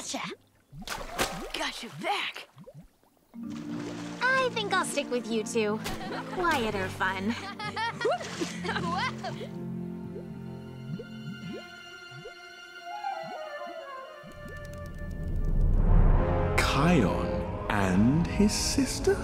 Gotcha! Got your back! I think I'll stick with you two. Quieter fun. Kion and his sister?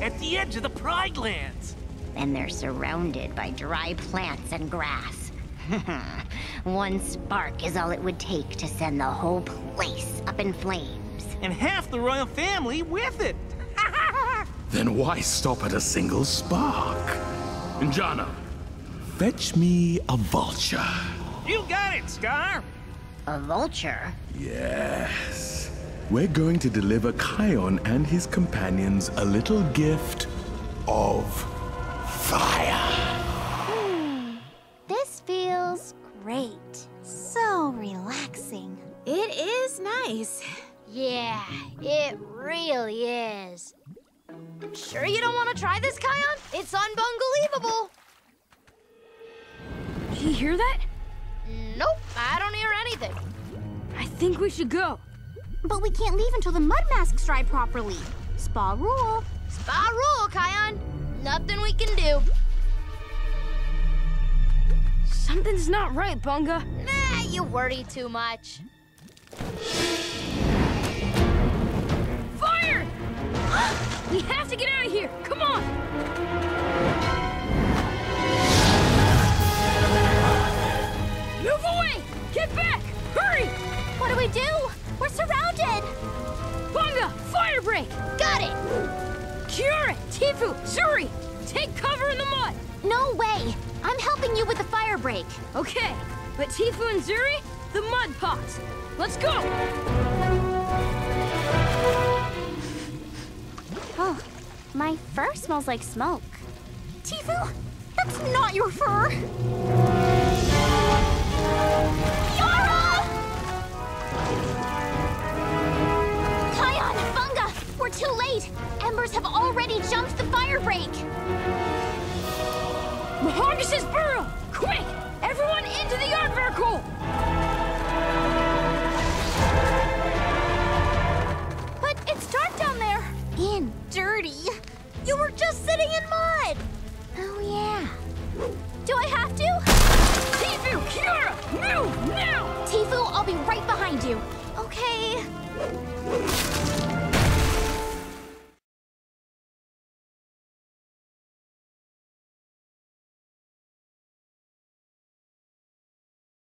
At the edge of the Pride Lands. And they're surrounded by dry plants and grass. One spark is all it would take to send the whole place up in flames. And half the royal family with it. Then why stop at a single spark? Njano, fetch me a vulture. You got it, Scar. A vulture? Yes. We're going to deliver Kion and his companions a little gift of fire. Great. So relaxing. It is nice. Yeah, it really is. Sure you don't want to try this, Kion? It's unbelievable. Did you hear that? Nope, I don't hear anything. I think we should go. But we can't leave until the mud masks dry properly. Spa rule. Spa rule, Kion. Nothing we can do. Something's not right, Bunga. Nah, you worry too much. Fire! we have to get out of here. Come on. Move away! Get back! Hurry! What do we do? We're surrounded. Bunga, fire break! Got it! Kiara, Tiifu, Zuri, take cover in the mud. No way. I'm helping you with the fire break. Okay, but Tiifu and Zuri, the mud pots. Let's go! Oh, my fur smells like smoke. Tiifu, that's not your fur. Late. Embers have already jumped the fire break. Muhangus's burrow! Quick! Everyone into the aardvark But it's dark down there. And dirty. You were just sitting in mud. Oh, yeah. Do I have to? Tiifu, Kiara, move now! Tiifu, I'll be right behind you. Okay.